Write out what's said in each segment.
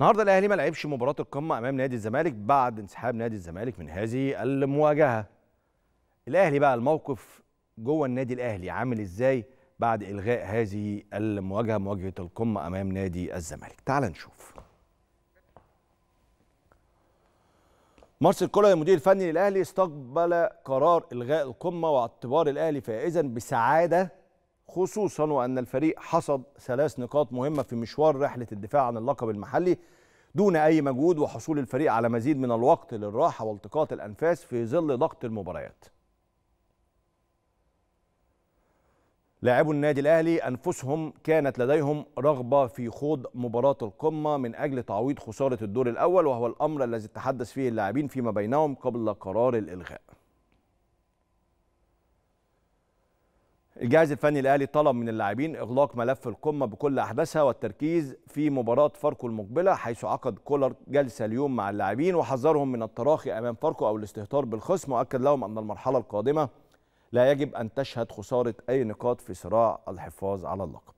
النهارده الاهلي ما لعبش مباراه القمه امام نادي الزمالك بعد انسحاب نادي الزمالك من هذه المواجهه. الاهلي بقى الموقف جوه النادي الاهلي عامل إزاي بعد الغاء هذه المواجهه مواجهه القمه امام نادي الزمالك؟ تعال نشوف. مارسيل كولر المدير الفني للاهلي استقبل قرار الغاء القمه واعتبار الاهلي فائزا بسعادة خصوصا وأن الفريق حصد ثلاث نقاط مهمة في مشوار رحلة الدفاع عن اللقب المحلي دون أي مجهود وحصول الفريق على مزيد من الوقت للراحة والتقاط الأنفاس في ظل ضغط المباريات. لاعبو النادي الأهلي أنفسهم كانت لديهم رغبة في خوض مباراة القمة من أجل تعويض خسارة الدور الأول وهو الأمر الذي تحدث فيه اللاعبين فيما بينهم قبل قرار الإلغاء. الجهاز الفني الأهلي طلب من اللاعبين إغلاق ملف القمة بكل أحداثها والتركيز في مباراة فاركو المقبلة حيث عقد كولر جلسة اليوم مع اللاعبين وحذرهم من التراخي أمام فاركو أو الاستهتار بالخصم وأكد لهم أن المرحلة القادمة لا يجب أن تشهد خسارة أي نقاط في صراع الحفاظ على اللقب.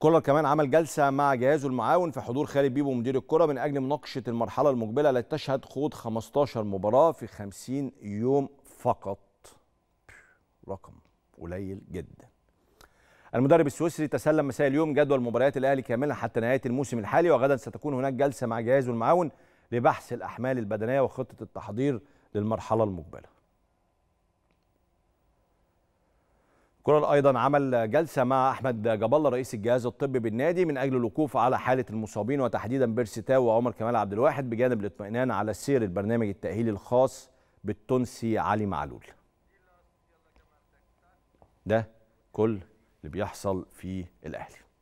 كولر كمان عمل جلسة مع جهازه المعاون في حضور خالد بيبو مدير الكرة من أجل مناقشة المرحلة المقبلة التي تشهد خوض 15 مباراة في 50 يوم فقط. رقم قليل جدا. المدرب السويسري تسلم مساء اليوم جدول مباريات الأهلي كاملا حتى نهاية الموسم الحالي وغدا ستكون هناك جلسة مع جهازه المعاون لبحث الأحمال البدنية وخطة التحضير للمرحلة المقبلة. كولر أيضا عمل جلسة مع أحمد جاب الله رئيس الجهاز الطبي بالنادي من أجل الوقوف على حالة المصابين وتحديدا بيرسي تاو وعمر كمال عبد الواحد بجانب الاطمئنان على سير البرنامج التأهيلي الخاص بالتونسي علي معلول. ده كل اللي بيحصل في الأهلي.